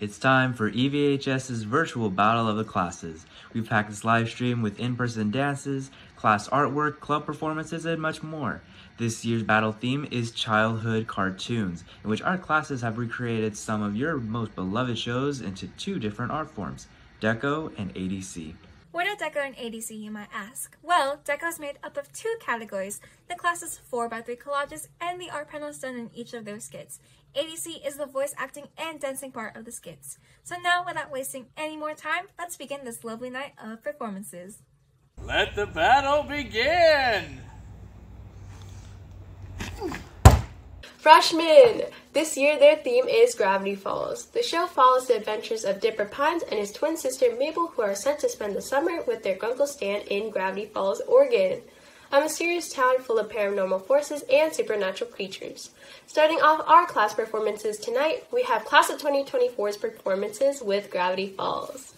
It's time for EVHS's virtual battle of the classes. We've packed this live stream with in-person dances, class artwork, club performances, and much more. This year's battle theme is childhood cartoons, in which our classes have recreated some of your most beloved shows into two different art forms, Deco and ADC. What are Deco and ADC, you might ask? Well, Deco is made up of two categories, the class's 4x3 collages and the art panels done in each of those skits. ADC is the voice acting and dancing part of the skits. So now, without wasting any more time, let's begin this lovely night of performances. Let the battle begin! Freshmen! This year their theme is Gravity Falls. The show follows the adventures of Dipper Pines and his twin sister Mabel, who are sent to spend the summer with their Grunkle Stan in Gravity Falls, Oregon, a mysterious town full of paranormal forces and supernatural creatures. Starting off our class performances tonight, we have Class of 2024's performances with Gravity Falls.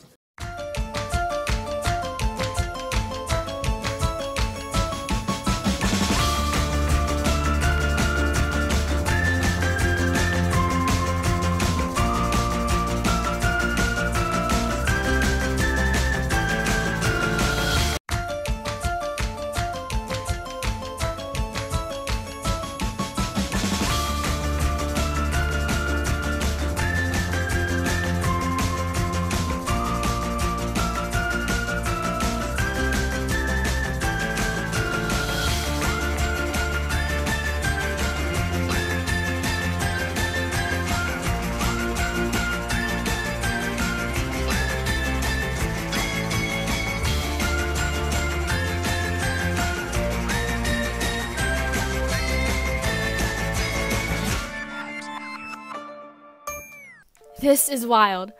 This is wild.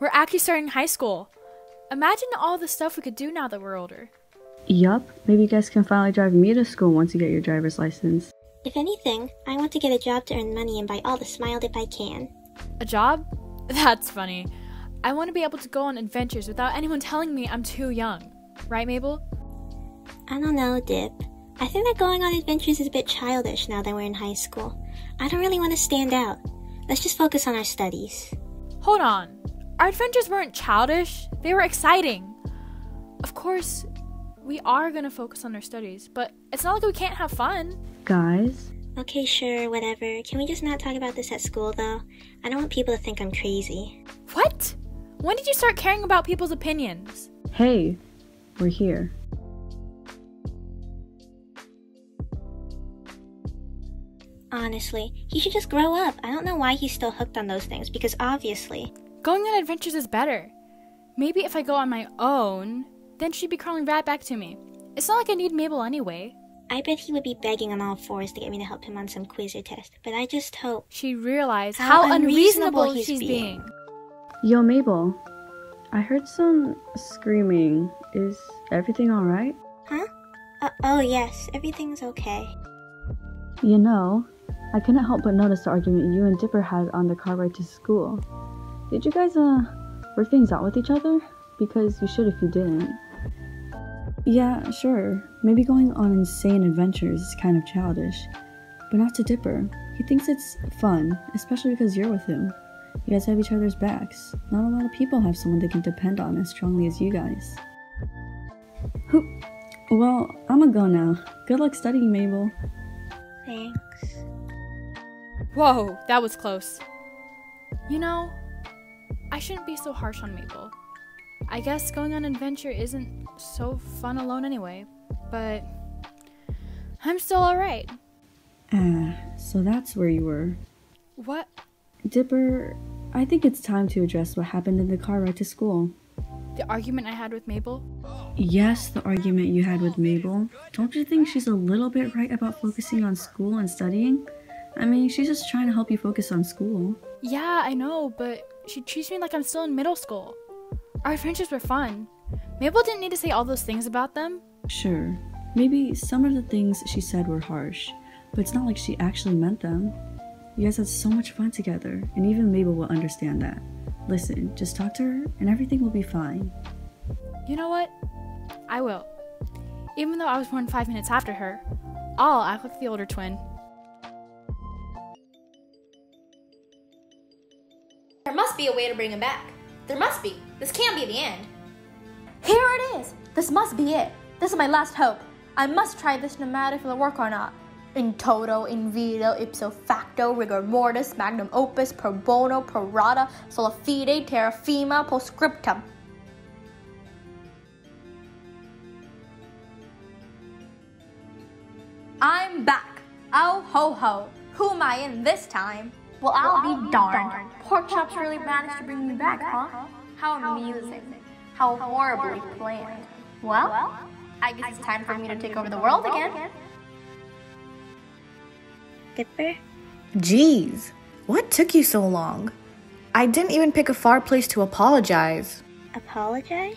We're actually starting high school. Imagine all the stuff we could do now that we're older. Yup, maybe you guys can finally drive me to school once you get your driver's license. If anything, I want to get a job to earn money and buy all the Smile Dip I can. A job? That's funny. I want to be able to go on adventures without anyone telling me I'm too young. Right, Mabel? I don't know, Dip. I think that going on adventures is a bit childish now that we're in high school. I don't really want to stand out. Let's just focus on our studies. Hold on. Our adventures weren't childish, they were exciting. Of course, we are going to focus on our studies, but it's not like we can't have fun. Guys, Okay, sure, whatever. Can we just not talk about this at school, though? I don't want people to think I'm crazy. What? When did you start caring about people's opinions? hey, we're here. Honestly, he should just grow up. I don't know why he's still hooked on those things, because obviously. Going on adventures is better. Maybe if I go on my own, then she'd be crawling right back to me. It's not like I need Mabel anyway. I bet he would be begging on all fours to get me to help him on some quiz or test, but I just hope. She'd realize How how, unreasonable unreasonable, he's she's being. being. Yo, Mabel, I heard some screaming. Is everything alright? Huh? Uh, oh, yes, everything's okay. You know, I couldn't help but notice the argument you and Dipper had on the car ride to school. Did you guys, uh, work things out with each other? Because you should if you didn't. Yeah, sure. Maybe going on insane adventures is kind of childish. But not to Dipper. He thinks it's fun, especially because you're with him. You guys have each other's backs. Not a lot of people have someone they can depend on as strongly as you guys. Who? Well, I'ma go now. Good luck studying, Mabel. Thanks. Whoa, that was close. You know, I shouldn't be so harsh on Mabel. I guess going on adventure isn't so fun alone anyway, but I'm still alright. Ah, so that's where you were. What? Dipper, I think it's time to address what happened in the car ride to school. The argument I had with Mabel? Yes, the argument you had with Mabel. Don't you think she's a little bit right about focusing on school and studying? I mean, she's just trying to help you focus on school. Yeah, I know, but she treats me like I'm still in middle school. Our friendships were fun. Mabel didn't need to say all those things about them. Sure, maybe some of the things she said were harsh, but it's not like she actually meant them. You guys had so much fun together, and even Mabel will understand that. Listen, just talk to her, and everything will be fine. You know what? I will. Even though I was born five minutes after her, I'll act like the older twin. There must be a way to bring him back. There must be. This can't be the end. Here it is! This must be it. This is my last hope. I must try this no matter if it'll work or not. In toto, in vito, ipso facto, rigor mortis, magnum opus, pro bono, pro rata, sola fide, terra firma, postscriptum. I'm back. Oh ho ho. Who am I in this time? Well, I'll, be darned. Pork chops really managed to bring me back, huh? How amusing. How horribly planned. Well, I guess it's time for me to take over the world again. Dipper? Jeez, what took you so long? I didn't even pick a far place to apologize. Apologize?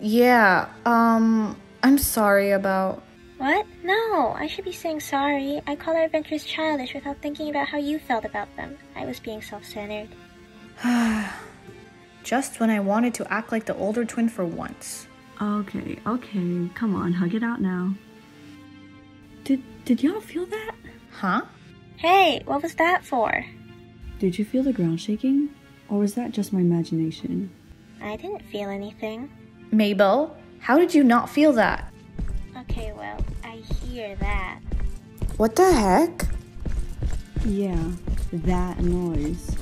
Yeah, um, I'm sorry about. What? No, I should be saying sorry. I call our adventures childish without thinking about how you felt about them. I was being self centered. Just when I wanted to act like the older twin for once. Okay, okay, come on, hug it out now. Did did y'all feel that? Huh? Hey, what was that for? Did you feel the ground shaking? Or was that just my imagination? I didn't feel anything. Mabel, how did you not feel that? Okay, well, I hear that. What the heck? Yeah, that noise.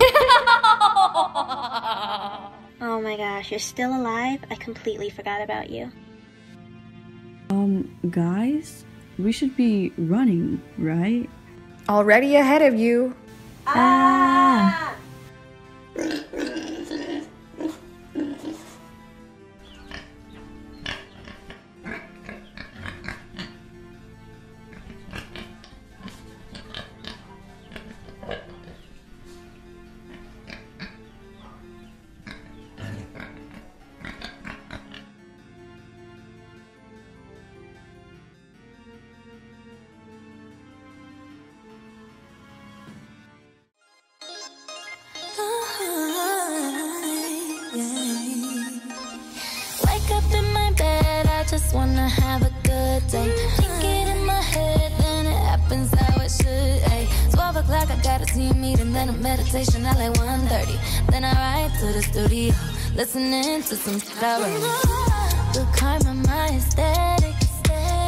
Oh my gosh, you're still alive? I completely forgot about you. Um, guys, we should be running, right? Already ahead of you. Ah! listening to some I. Good karma, my aesthetic.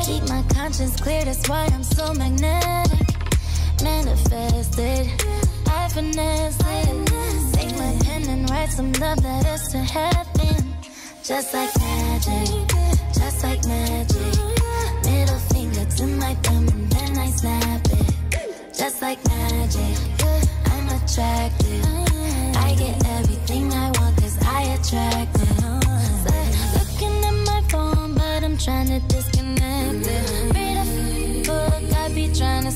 Keep my conscience clear, that's why I'm so magnetic. Manifested, I finesse it. Take my pen and write some love letters to heaven. Just like magic, just like magic. Middle finger to my thumb and then I snap it. Just like magic, I'm attracted. Looking at my phone, but I'm trying to disconnect it. Read a book, I be trying to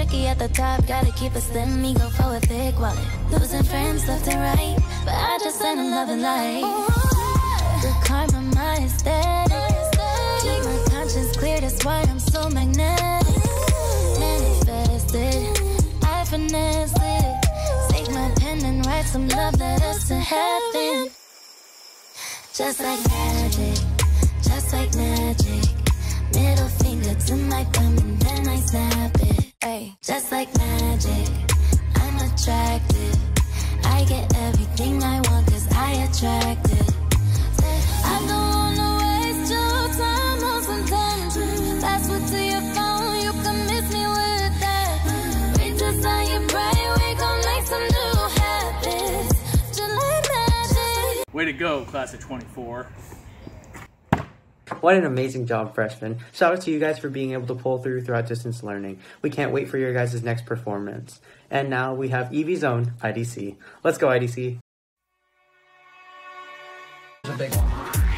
tricky at the top, gotta keep it slim, me go for a thick wallet. Losing friends left and right, but I just up loving life. Good karma, my aesthetic. Keep my conscience clear, that's why I'm so magnetic. Manifested, I finesse some love letters to heaven. Just like magic, just like magic. Middle finger to my thumb and then I snap it. Ay, just like magic, I'm attracted. I get everything I want cause I attract it. I don't Way to go, class of 24. What an amazing job, freshmen. Shout out to you guys for being able to pull through throughout distance learning. We can't wait for your guys' next performance. And now we have EV's own IDC. Let's go, IDC. A big one.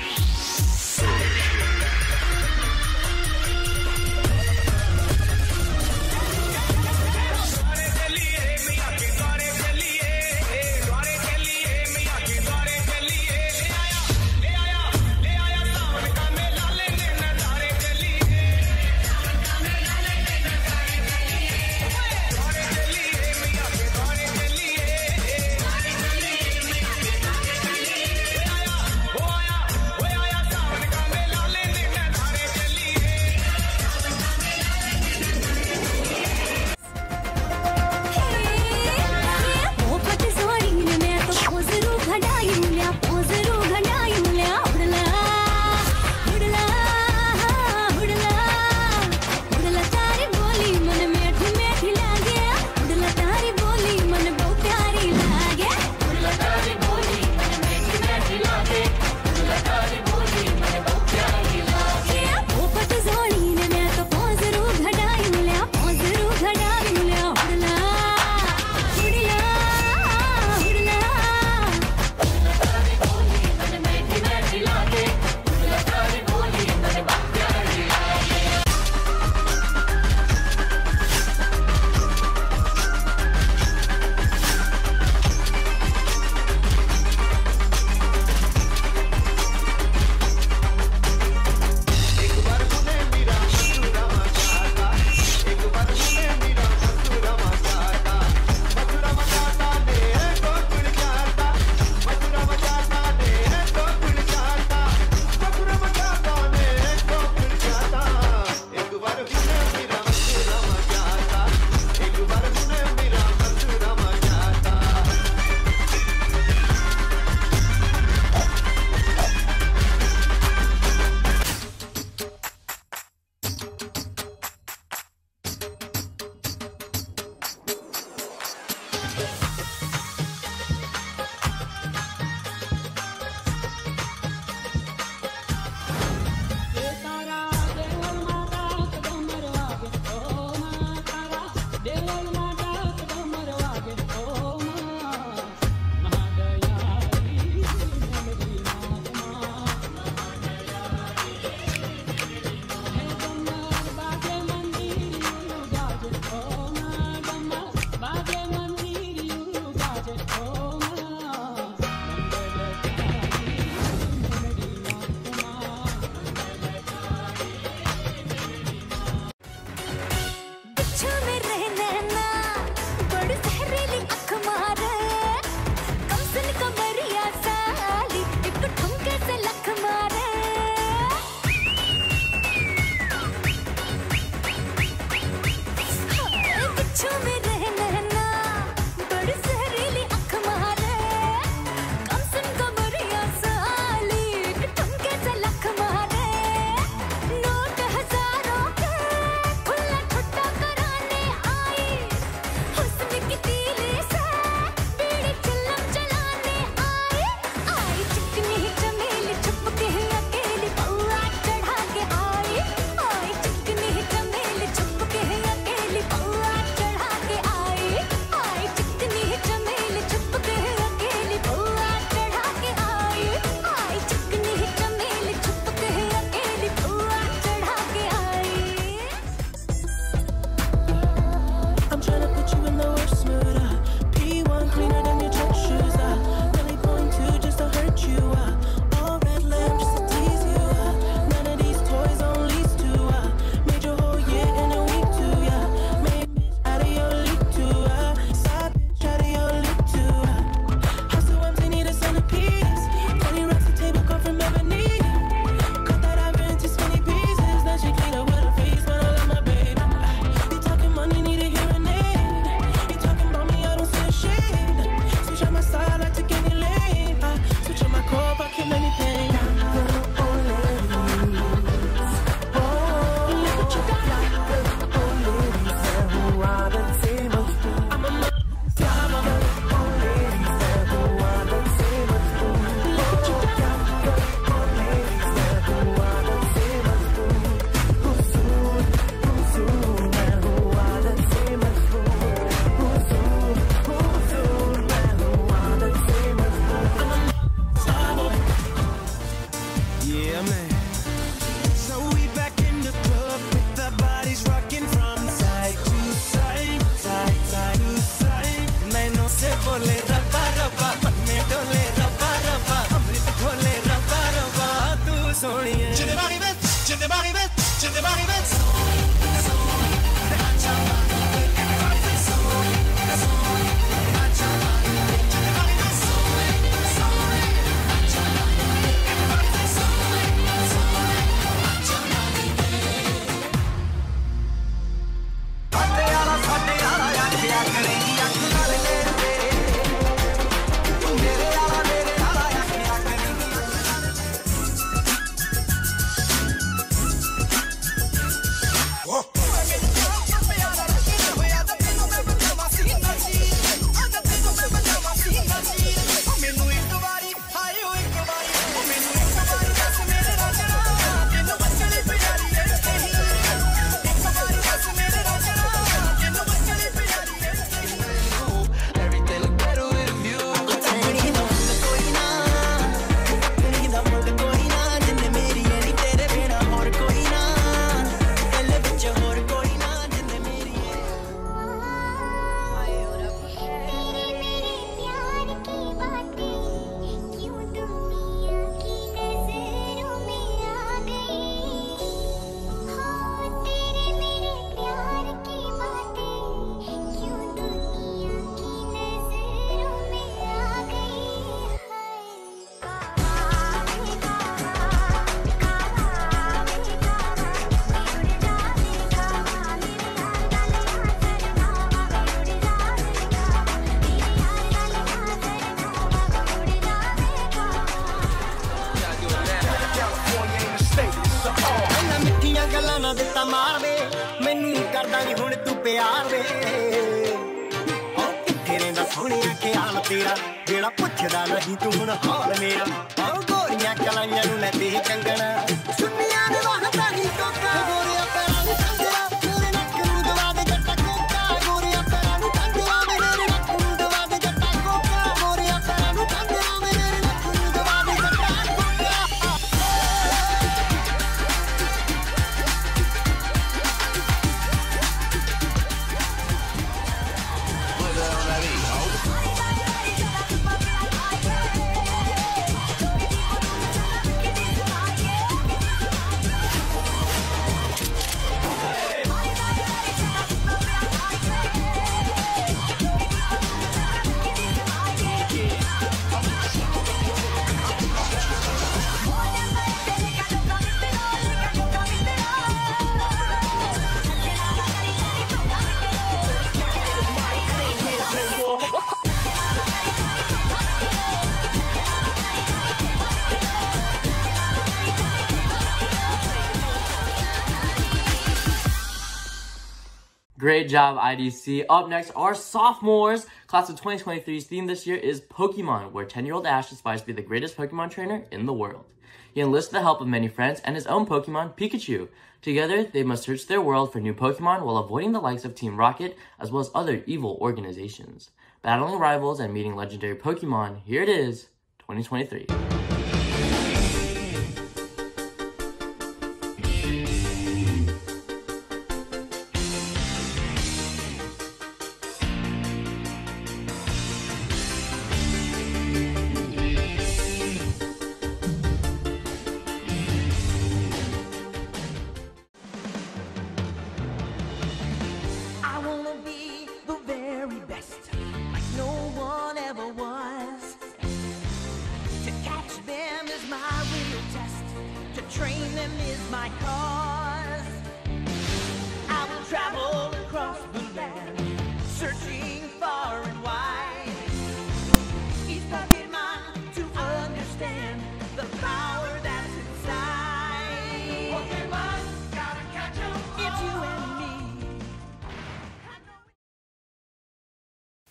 Great job, IDC. Up next are sophomores. Class of 2023's theme this year is Pokemon, where 10 year old Ash aspires to be the greatest Pokemon trainer in the world. He enlists the help of many friends and his own Pokemon, Pikachu. Together, they must search their world for new Pokemon while avoiding the likes of Team Rocket as well as other evil organizations. Battling rivals and meeting legendary Pokemon, here it is 2023.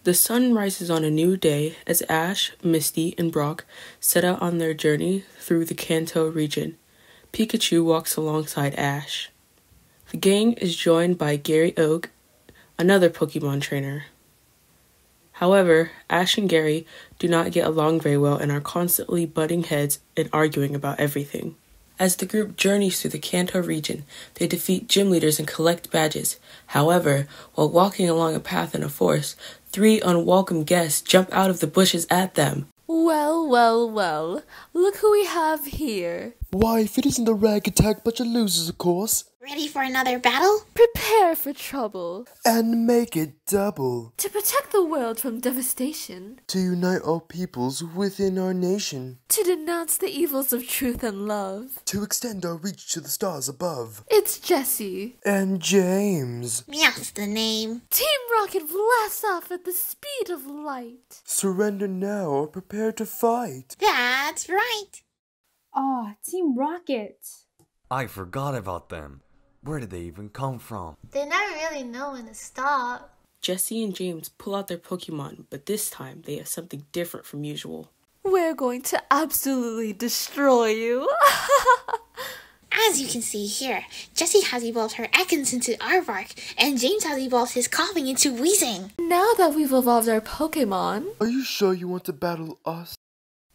The sun rises on a new day as Ash, Misty, and Brock set out on their journey through the Kanto region. Pikachu walks alongside Ash. The gang is joined by Gary Oak, another Pokemon trainer. However, Ash and Gary do not get along very well and are constantly butting heads and arguing about everything. As the group journeys through the Kanto region, they defeat gym leaders and collect badges. However, while walking along a path in a forest, three unwelcome guests jump out of the bushes at them. Well, well, well. Look who we have here. Why, if it isn't a rag attack bunch of losers, of course. Ready for another battle? Prepare for trouble. And make it double. To protect the world from devastation. To unite all peoples within our nation. To denounce the evils of truth and love. To extend our reach to the stars above. It's Jessie. And James. Meowth's the name. Team Rocket blasts off at the speed of light. Surrender now or prepare to fight. That's right. Aw, Team Rocket. I forgot about them. Where did they even come from? They never really know when to stop. Jessie and James pull out their Pokemon, but this time they have something different from usual. We're going to absolutely destroy you. As you can see here, Jessie has evolved her Ekans into Arbok, and James has evolved his Koffing into Wheezing. now that we've evolved our Pokemon, Are you sure you want to battle us?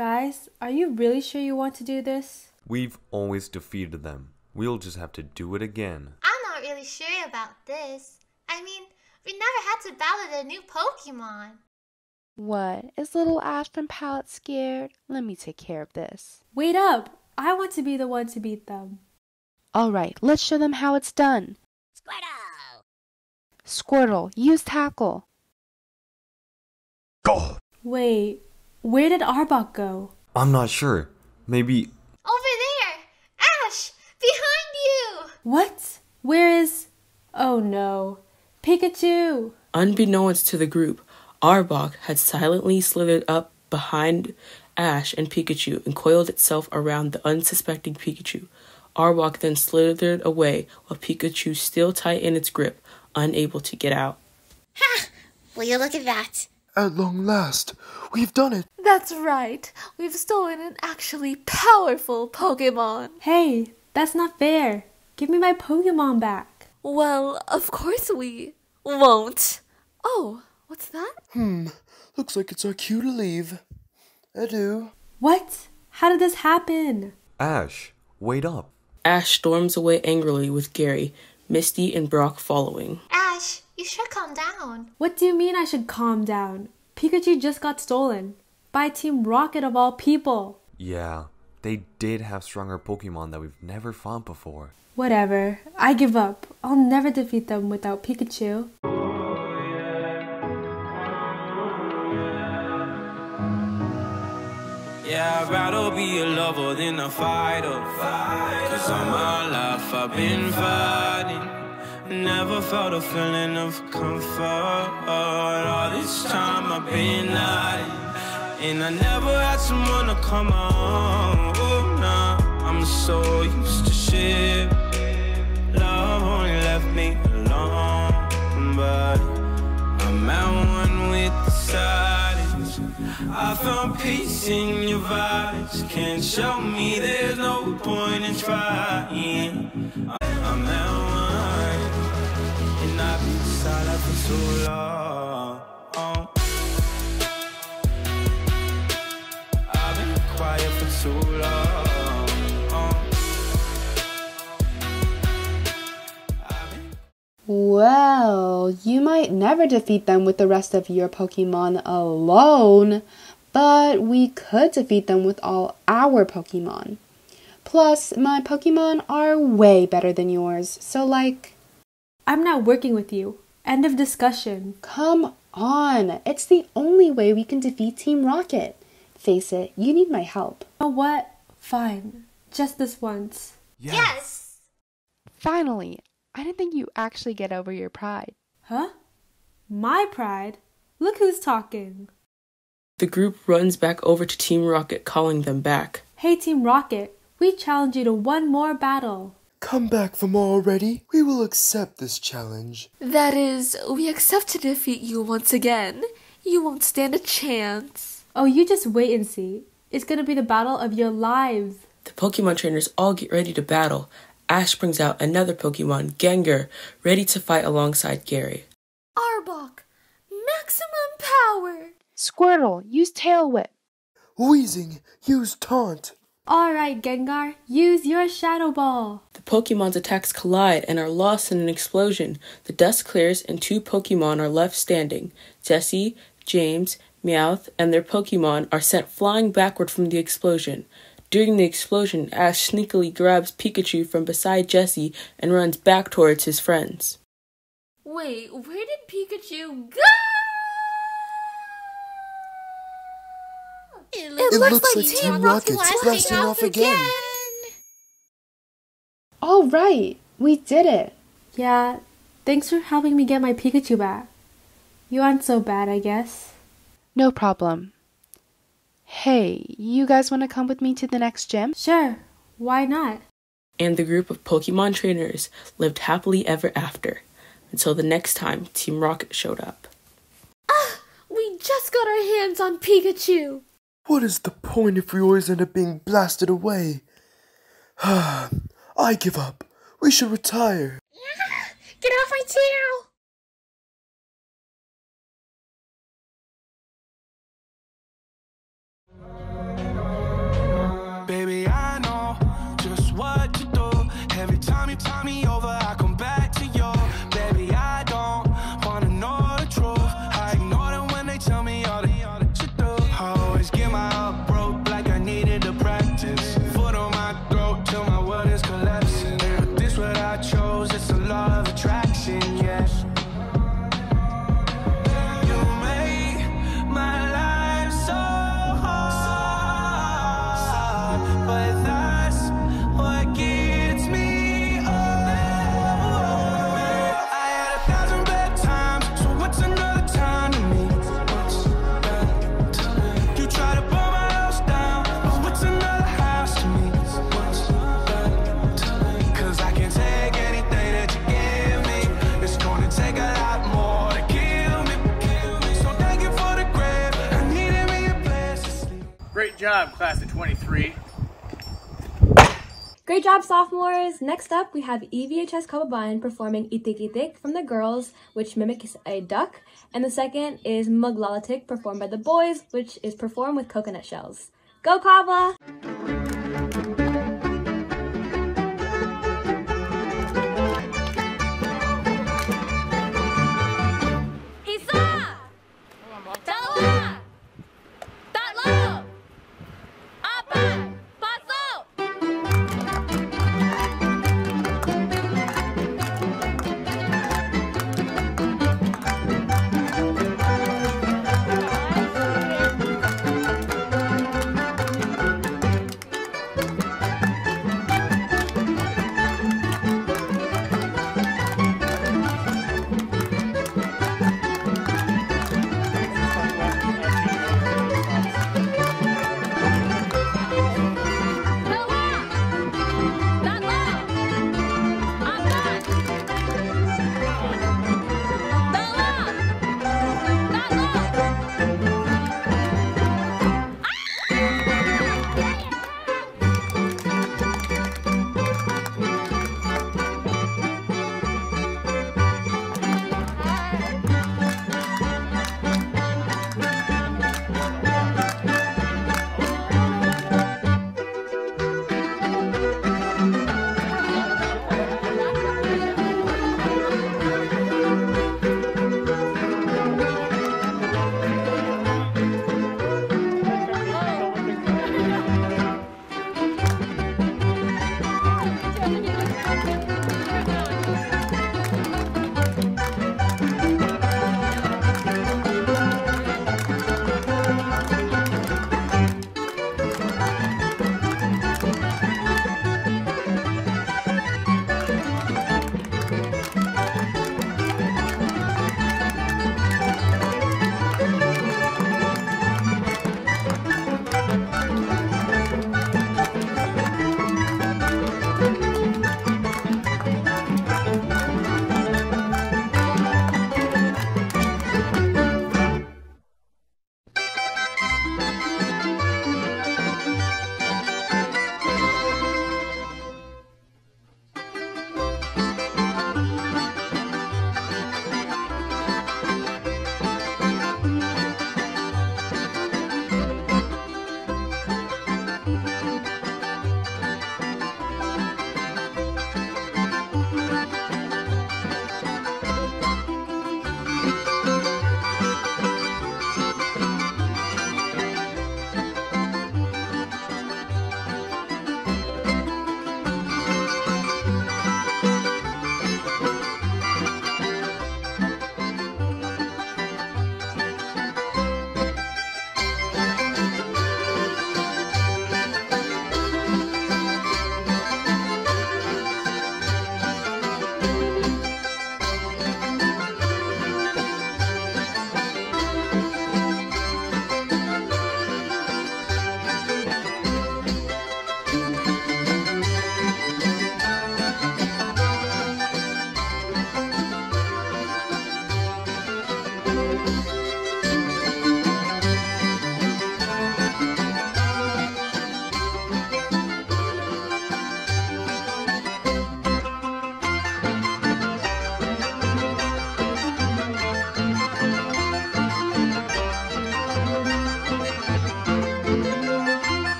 Guys, are you really sure you want to do this? We've always defeated them. We'll just have to do it again. I'm not really sure about this. I mean, we never had to battle the new Pokemon. What? Is little Ashton Pallet scared? Let me take care of this. Wait up! I want to be the one to beat them. Alright, let's show them how it's done. Squirtle! Squirtle, use tackle. Go! Wait, where did Arbok go? I'm not sure. Maybe. Over there! Ash! Behind you! What? Where is. Oh no. Pikachu! Unbeknownst to the group, Arbok had silently slithered up behind Ash and Pikachu and coiled itself around the unsuspecting Pikachu. Arbok then slithered away while Pikachu still tight in its grip, unable to get out. Ha! Will you look at that? At long last, we've done it. That's right. We've stolen an actually powerful Pokemon. Hey, that's not fair. Give me my Pokemon back. Well, of course we won't. Oh, what's that? Hmm, looks like it's our cue to leave. Adieu. What? How did this happen? Ash, wait up. Ash storms away angrily with Gary, Misty, and Brock following. Ash, you should calm down. What do you mean I should calm down? Pikachu just got stolen. By Team Rocket of all people. Yeah, they did have stronger Pokemon that we've never fought before. Whatever. I give up. I'll never defeat them without Pikachu. Yeah, I'd rather be a lover than a fighter. Cause all my life I've been fighting. Never felt a feeling of comfort. All this time I've been hiding. And I never had someone to come on. Oh, nah. I'm so used to shit. Love only left me alone. But I'm at one with the silence. I found peace in your vibes. Can't show me there's no point in trying. I'm at one, silent for so long. I've been quiet for too long. Well, you might never defeat them with the rest of your Pokemon alone, but we could defeat them with all our Pokemon. Plus, my Pokemon are way better than yours, so like. I'm not working with you. End of discussion. Come on, it's the only way we can defeat Team Rocket. Face it, you need my help. You know what? Fine. Just this once. Yes. Finally, I didn't think you actually get over your pride. Huh? My pride? Look who's talking. The group runs back over to Team Rocket, calling them back. Hey, Team Rocket, we challenge you to one more battle. Come back for more already. We will accept this challenge. That is, we accept to defeat you once again. You won't stand a chance. Oh, you just wait and see. It's gonna be the battle of your lives. The Pokemon trainers all get ready to battle. Ash brings out another Pokemon, Gengar, ready to fight alongside Gary. Arbok, maximum power. Squirtle, use Tail Whip. Wheezing, use Taunt. Alright, Gengar, use your Shadow Ball. The Pokemon's attacks collide and are lost in an explosion. The dust clears and two Pokemon are left standing. Jessie, James, Meowth, and their Pokemon are sent flying backward from the explosion. During the explosion, Ash sneakily grabs Pikachu from beside Jessie and runs back towards his friends. Wait, where did Pikachu go? It, looks, like, Team Rocket's blasting off again. All right, we did it. Yeah, thanks for helping me get my Pikachu back. You aren't so bad, I guess. No problem. Hey, you guys want to come with me to the next gym? Sure, why not? And the group of Pokemon trainers lived happily ever after until the next time Team Rocket showed up. Ah, we just got our hands on Pikachu. What is the point if we always end up being blasted away? I give up. We should retire. Yeah, Get off my tail. Baby, job, class of 23. Great job, sophomores! Next up, we have EVHS Kababayan performing Itik Itik from the girls, which mimics a duck, and the second is Maglalatik performed by the boys, which is performed with coconut shells. Go Kava!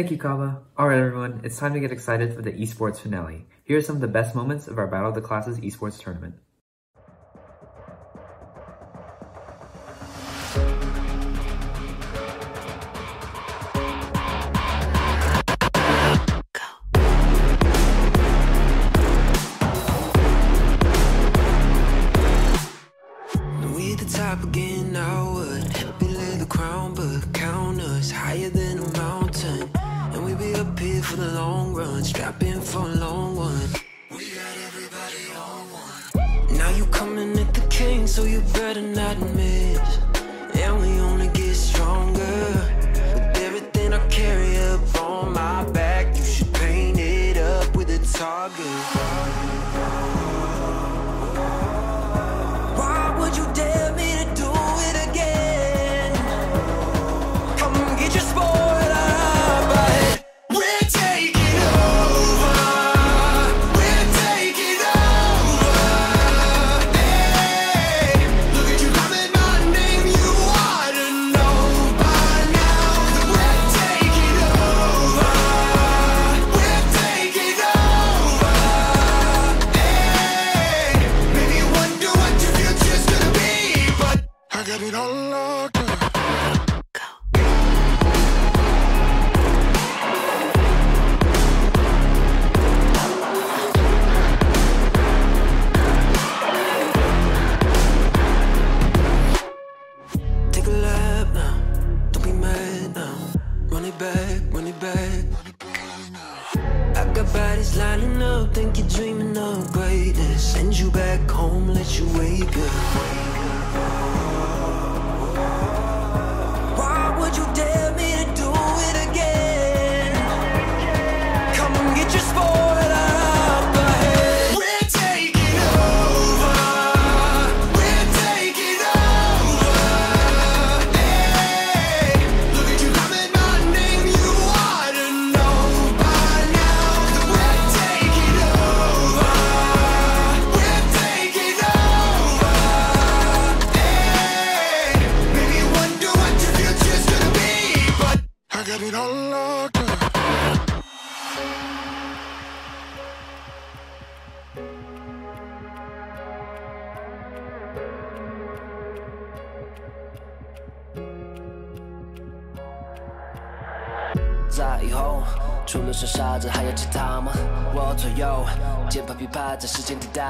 Thank you, Kava. Alright everyone, it's time to get excited for the esports finale. Here are some of the best moments of our Battle of the Classes esports tournament.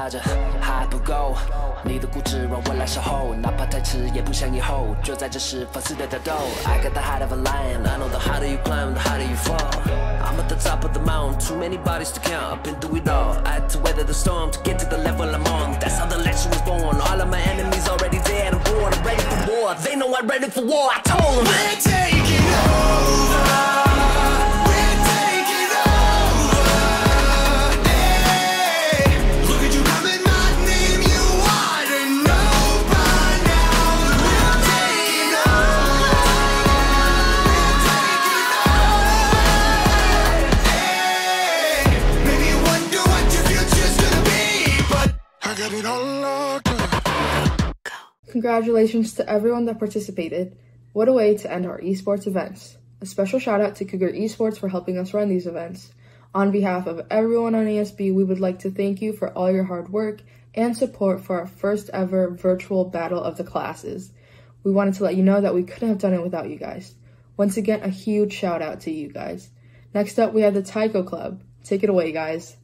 时间滴答着，还不够。你的固执让我来守候，哪怕太迟也不想以后。就在这时放肆的挑逗。I got the heart of a lion, I know the harder you climb, the harder you fall. I'm at the top of the mountain, too many bodies to count. I've been through it all. I had to weather the storm to get to the level I'm on. That's how the legend was born. All of my enemies already dead and born. I'm ready for war. They know I'm ready for war. I told them. We're taking over. Congratulations to everyone that participated. What a way to end our esports events. A special shout out to Cougar Esports for helping us run these events. On behalf of everyone on ASB, we would like to thank you for all your hard work and support for our first ever virtual battle of the classes. We wanted to let you know that we couldn't have done it without you guys. Once again, a huge shout out to you guys. Next up, we have the Taiko Club. Take it away, guys.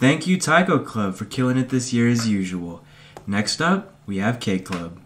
Thank you, Taiko Club, for killing it this year as usual. Next up, we have K Club.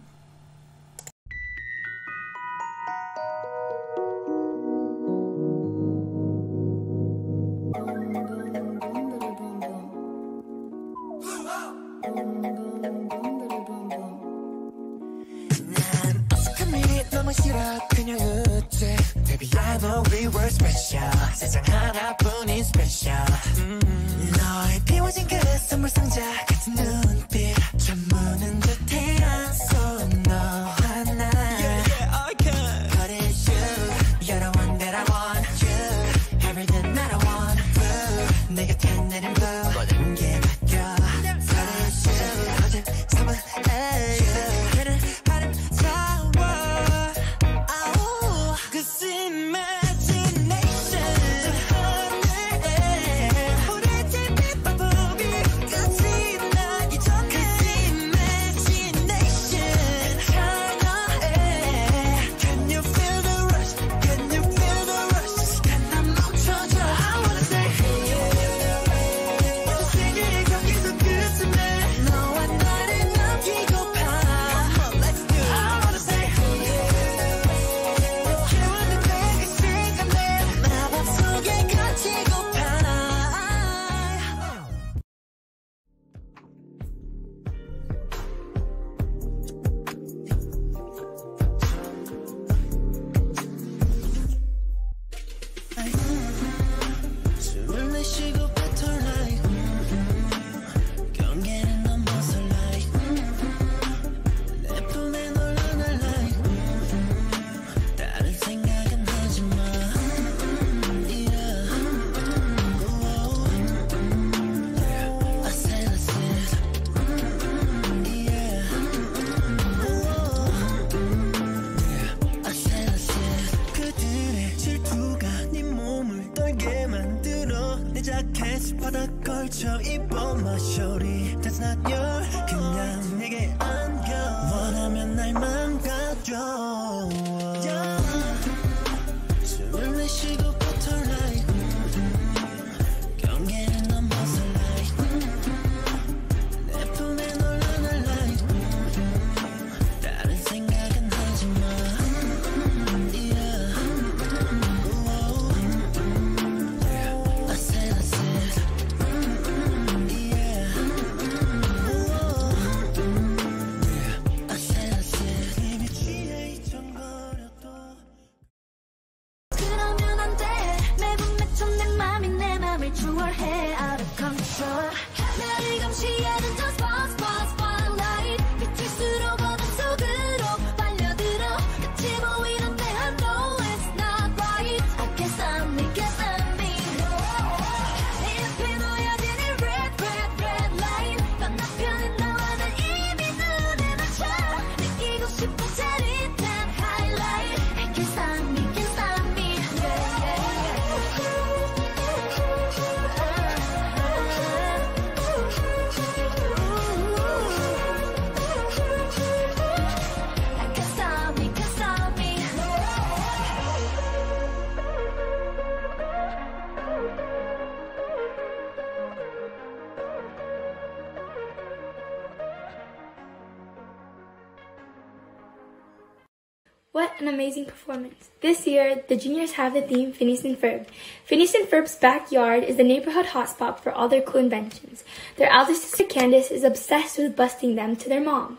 an amazing performance. This year, the juniors have the theme Phineas and Ferb. Phineas and Ferb's backyard is the neighborhood hotspot for all their cool inventions. Their elder sister Candace is obsessed with busting them to their mom.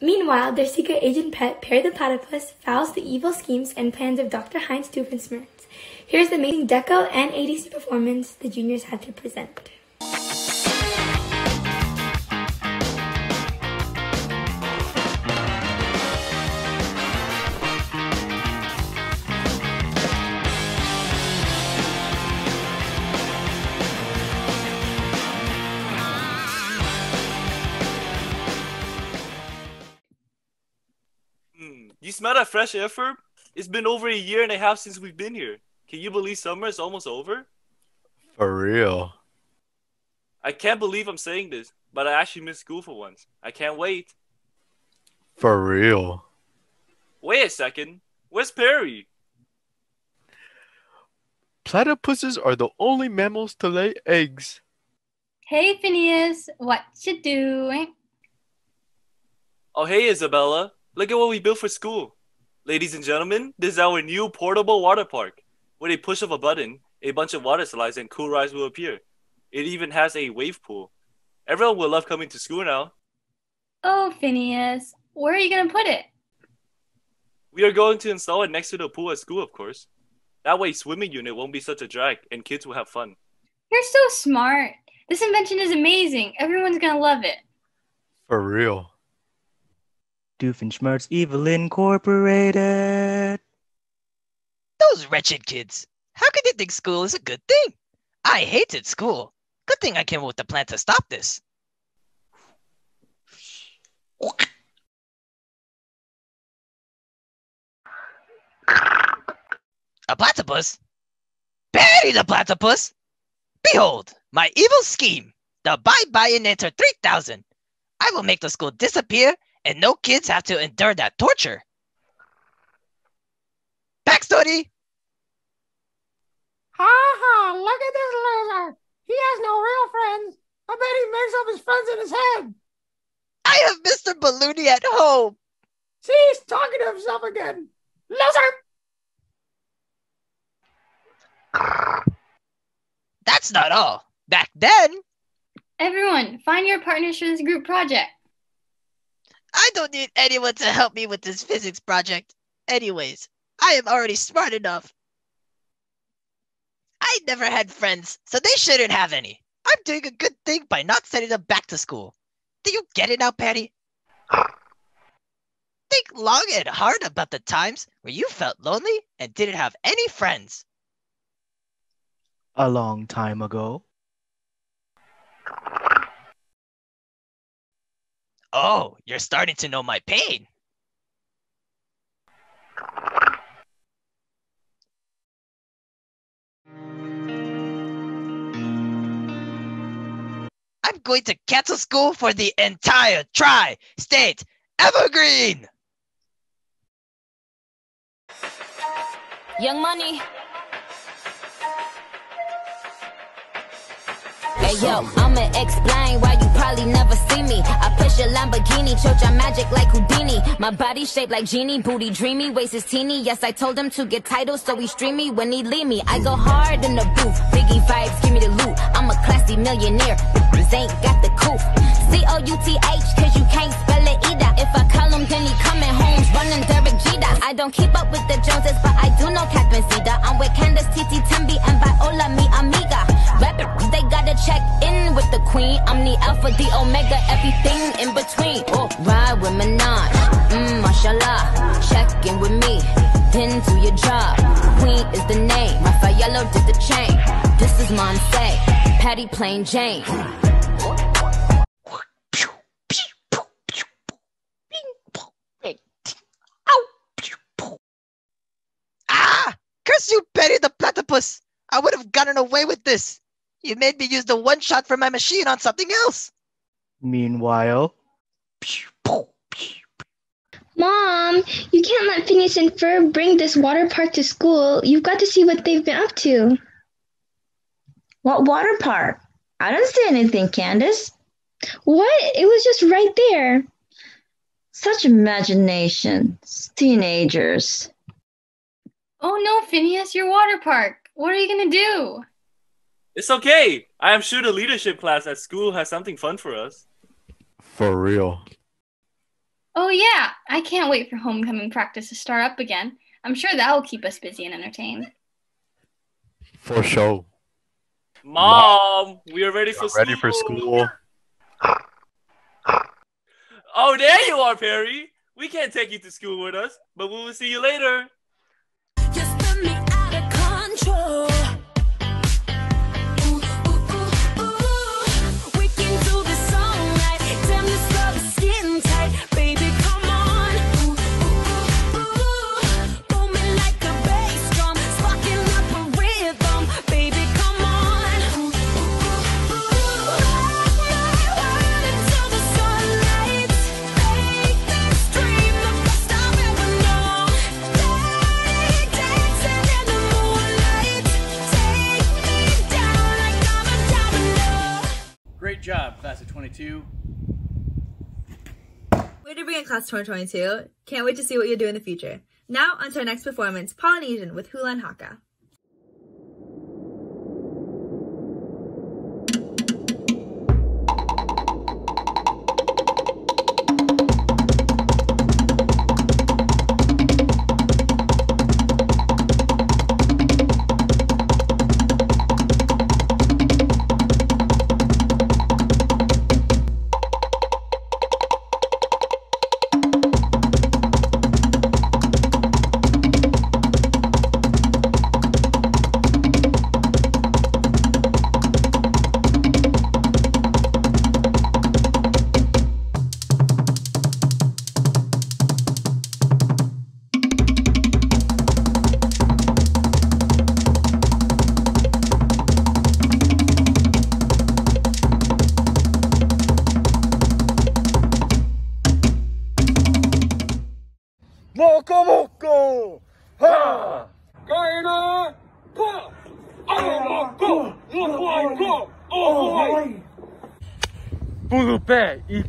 Meanwhile, their secret agent pet, Perry the Platypus, fouls the evil schemes and plans of Dr. Heinz Doofenshmirtz. Here's the amazing deco and ADC performance the juniors had to present. you smell that fresh air, Ferb? It's been over a year and a half since we've been here. Can you believe summer is almost over? For real. I can't believe I'm saying this, but I actually missed school for once. I can't wait. For real. Wait a second. Where's Perry? Platypuses are the only mammals to lay eggs. Hey Phineas, what you doing? Oh hey Isabella, Look at what we built for school. Ladies and gentlemen, this is our new portable water park. With a push of a button, a bunch of water slides and cool rides will appear. It even has a wave pool. Everyone will love coming to school now. Oh, Phineas, where are you gonna put it? We are going to install it next to the pool at school, of course. That way, swimming unit won't be such a drag and kids will have fun. You're so smart. This invention is amazing. Everyone's gonna love it. For real. Doofenshmirtz Evil Incorporated. Those wretched kids. How could they think school is a good thing? I hated school. Good thing I came up with a plan to stop this. A platypus? Perry the platypus! Behold, my evil scheme, the Bye Bionator 3000. I will make the school disappear and no kids have to endure that torture. Backstory Ha ha, look at this loser. He has no real friends. I bet he makes up his friends in his head. I have Mr. Balloony at home. See, he's talking to himself again. Loser! That's not all. Back then, Everyone, find your partners for this group project. I don't need anyone to help me with this physics project. Anyways, I am already smart enough. I never had friends, so they shouldn't have any. I'm doing a good thing by not sending them back to school. Do you get it now, Patty? Think long and hard about the times where you felt lonely and didn't have any friends. A long time ago. Oh, you're starting to know my pain. I'm going to cancel school for the entire tri state evergreen. Young Money. Hey yo, I'ma explain why you probably never see me. I push a Lamborghini, choke your magic like Houdini. My body shaped like genie, booty dreamy, waist is teeny. Yes, I told him to get titles, so he stream me when he leave me. I go hard in the booth, Biggie vibes, give me the loot. I'm a classy millionaire, bitches ain't got the couth. C O U T H, cause you can't spell. If I call him, then he coming home, running Derek Jeter. I don't keep up with the Joneses, but I do know Catherine Zeta. I'm with Candace, Titi, Tembi, and Viola, mi amiga. Rappers, they gotta check in with the queen. I'm the alpha, the omega, everything in between. Oh, ride with Minaj, mmm, mashallah. Check in with me, then do your job. Queen is the name, Raffaello did the chain. This is Monse, Patty Plain Jane. Curse you, Perry the platypus! I would have gotten away with this. You made me use the one shot from my machine on something else. Meanwhile, Mom, you can't let Phineas and Ferb bring this water park to school. You've got to see what they've been up to. What water park? I don't see anything, Candace. What? It was just right there. Such imagination. Teenagers. Oh no, Phineas, your water park. What are you gonna do? It's okay. I am sure the leadership class at school has something fun for us. For real. Oh yeah, I can't wait for homecoming practice to start up again. I'm sure that will keep us busy and entertained. For sure. Mom, we are ready for school. Ready for school. Oh, there you are, Perry. We can't take you to school with us, but we will see you later. Control. 2022. Way to bring in class 2022. Can't wait to see what you do in the future. Now, on to our next performance, Polynesian with Hulan Haka.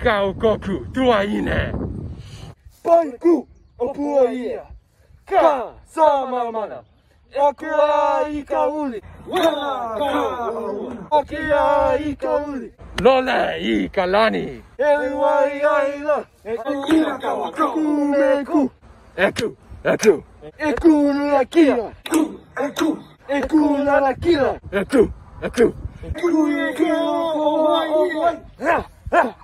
Pulupe ika o koku tua ine. Panku o pua ia. Ka sama mana. Akua ika uli. Wana ka uli. Akia ika uli. Lole ika lani. Ewa iaila. Ekira kawaku. Kumeku. Eku. Eku. Eku la kira. Eku. Eku la kira. Eku. Eku. Eku eku. Ha! Ha! Ha!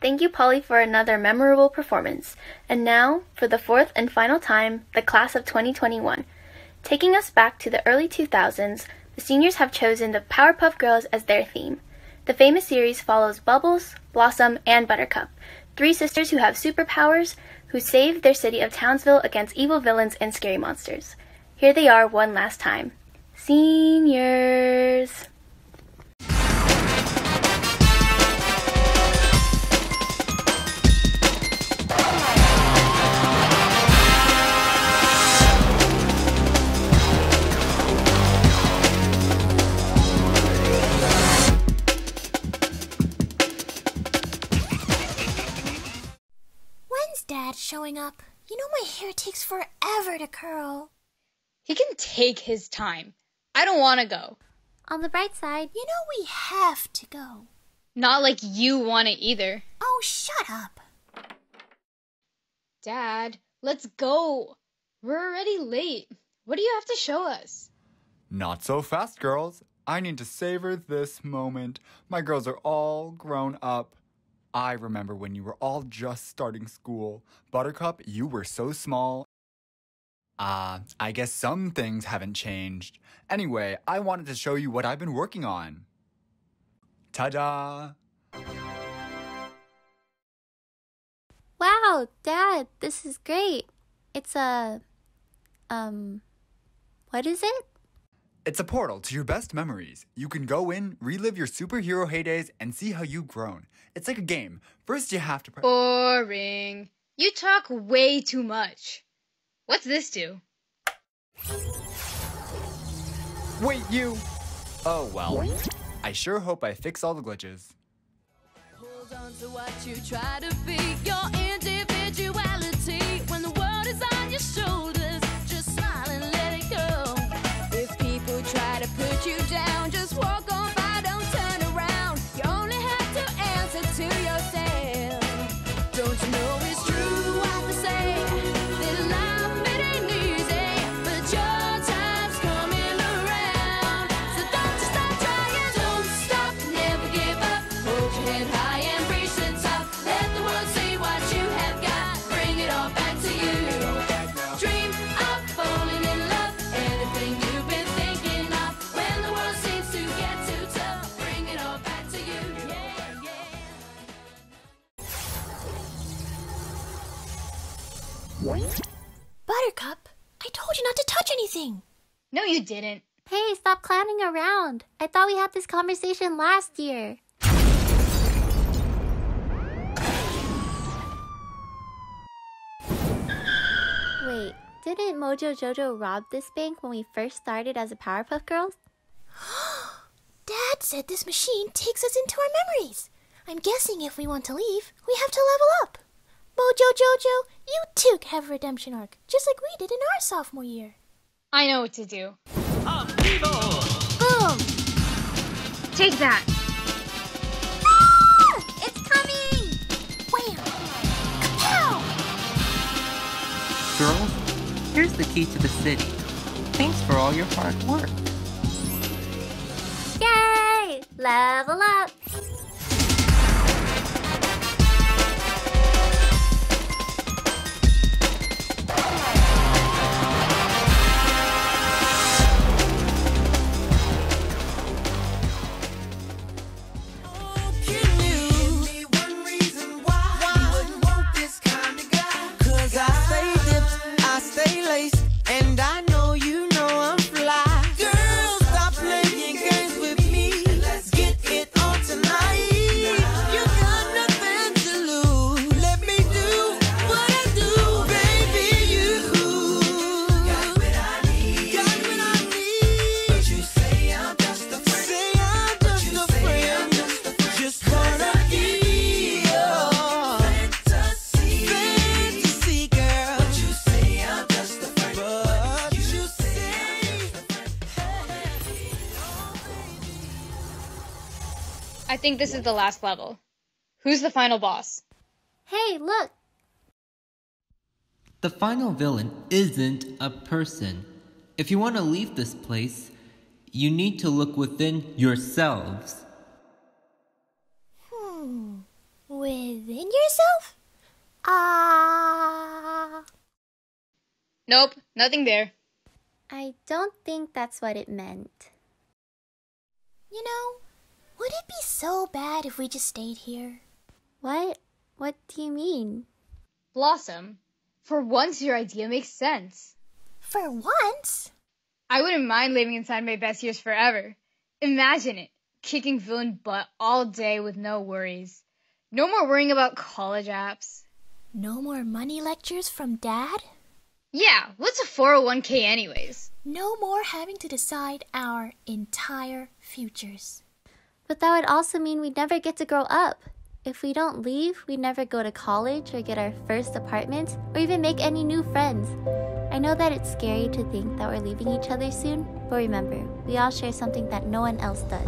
Thank you, Polly, for another memorable performance. And now, for the fourth and final time, the class of 2021. Taking us back to the early 2000s, the seniors have chosen the Powerpuff Girls as their theme. The famous series follows Bubbles, Blossom, and Buttercup, three sisters who have superpowers who save their city of Townsville against evil villains and scary monsters. Here they are one last time. Seniors! When's Dad showing up? You know my hair takes forever to curl. He can take his time. I don't want to go. On the bright side, you know we have to go. Not like you want it either. Oh, shut up. Dad, let's go. We're already late. What do you have to show us? Not so fast, girls. I need to savor this moment. My girls are all grown up. I remember when you were all just starting school. Buttercup, you were so small. Ah, I guess some things haven't changed. Anyway, I wanted to show you what I've been working on. Ta-da! Wow, Dad, this is great. It's a. Um. What is it? It's a portal to your best memories. You can go in, relive your superhero heydays, and see how you've grown. It's like a game. First, you have to. Pre- Boring. You talk way too much. What's this do? Wait, you! Oh well. I sure hope I fix all the glitches. Anything. No, you didn't. Hey, stop clowning around. I thought we had this conversation last year. Wait, Didn't Mojo Jojo rob this bank when we first started as a Powerpuff Girls? Dad said this machine takes us into our memories. I'm guessing if we want to leave, we have to level up. Mojo Jojo, you too can have a redemption arc, just like we did in our sophomore year. I know what to do. Boom! Take that. Ah! It's coming! Wham! Kapow! Girls, here's the key to the city. Thanks for all your hard work. Yay! Level up! Think this is the last level. Who's the final boss? Hey, look! The final villain isn't a person. If you want to leave this place, you need to look within yourselves. Hmm. Within yourself? Ah. Nope, nothing there. I don't think that's what it meant. You know, would it be so bad if we just stayed here? What? What do you mean? Blossom, for once your idea makes sense. For once? I wouldn't mind living inside my best years forever. Imagine it, kicking villain butt all day with no worries. No more worrying about college apps. No more money lectures from Dad? Yeah, what's a 401k anyways? No more having to decide our entire futures. But that would also mean we'd never get to grow up. If we don't leave, we'd never go to college or get our first apartment or even make any new friends. I know that it's scary to think that we're leaving each other soon, but remember, we all share something that no one else does.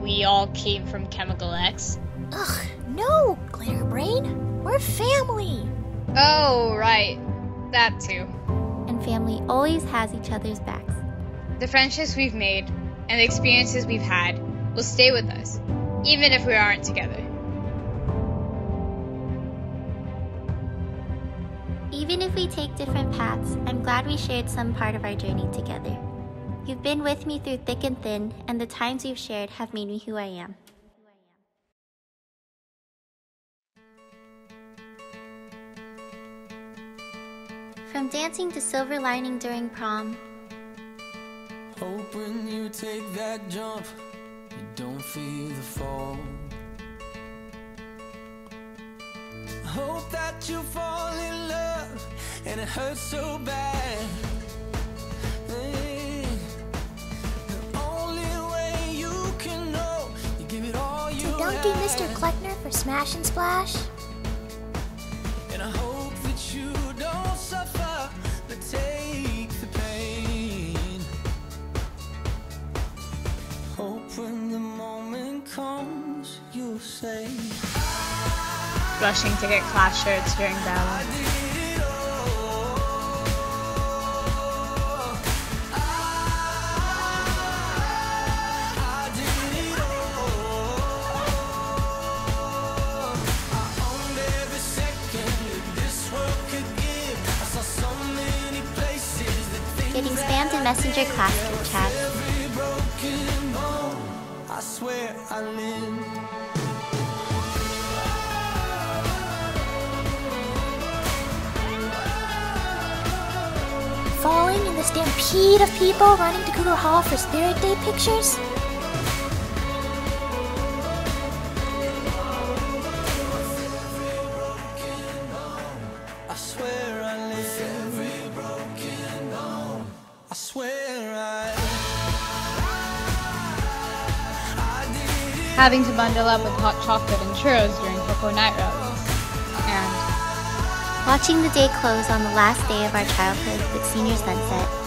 We all came from Chemical X. Ugh, no, Glitter Brain. We're family. Oh, right. That too. And family always has each other's backs. The friendships we've made and the experiences we've had will stay with us, even if we aren't together. Even if we take different paths, I'm glad we shared some part of our journey together. You've been with me through thick and thin, and the times we've shared have made me who I am. From dancing to silver lining during prom, Hope when you take that jump, you don't feel the fall. Hope that you fall in love and it hurts so bad. Hey, the only way you can know, you give it all you To Donkey. Mr. Kleckner for Smash and Splash. Rushing to get class shirts during battle. owned every second that this world could give. I saw so many places that things getting spammed in Messenger class group chats. going in the stampede of people running to Cougar Hall for Spirit Day pictures? Having to bundle up with hot chocolate and churros during Coco Night Road. Watching the day close on the last day of our childhood with Senior Sunset.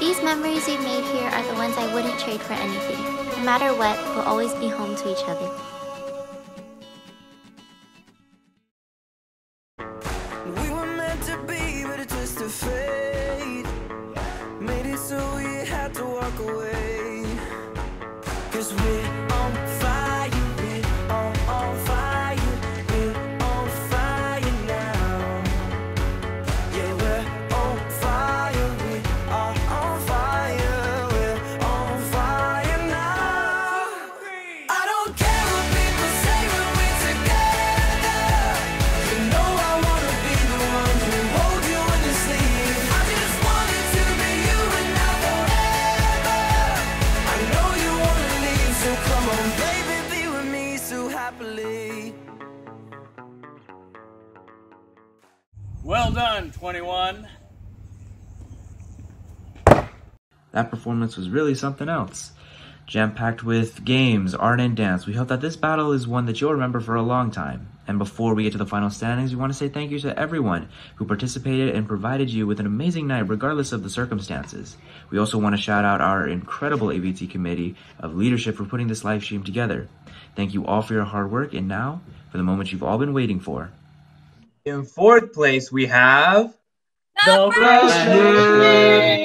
These memories we've made here are the ones I wouldn't trade for anything. No matter what, we'll always be home to each other. Performance was really something else. Jam packed with games, art, and dance. We hope that this battle is one that you'll remember for a long time. And before we get to the final standings, we want to say thank you to everyone who participated and provided you with an amazing night, regardless of the circumstances. We also want to shout out our incredible AVT committee of leadership for putting this live stream together. Thank you all for your hard work, and now for the moment you've all been waiting for. In fourth place, we have the Freshmen!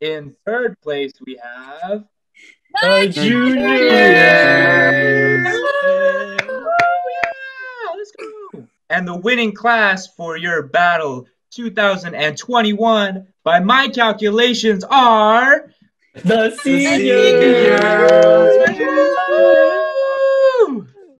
In third place, we have The juniors. And the winning class for your battle 2021, by my calculations, are the seniors.